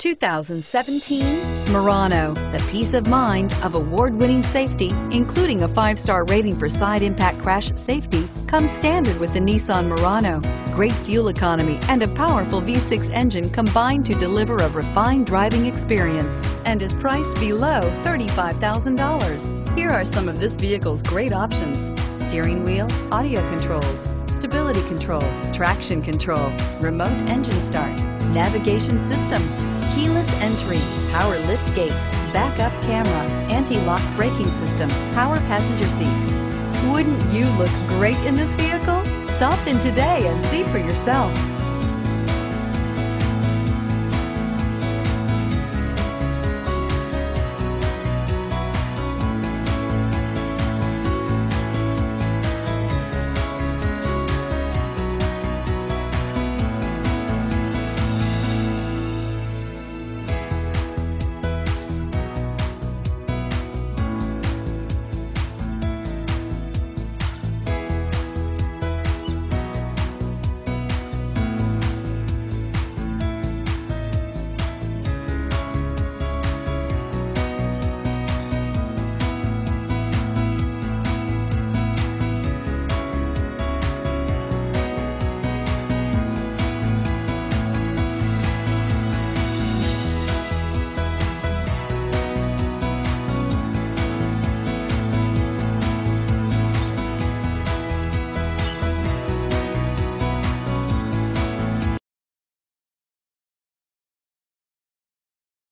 2017 Murano, the peace of mind of award-winning safety, including a five-star rating for side impact crash safety, comes standard with the Nissan Murano. Great fuel economy and a powerful V6 engine combine to deliver a refined driving experience and is priced below $35,000. Here are some of this vehicle's great options. Steering wheel, audio controls, stability control, traction control, remote engine start, navigation system, keyless entry, power lift gate, backup camera, anti-lock braking system, power passenger seat. Wouldn't you look great in this vehicle? Stop in today and see for yourself.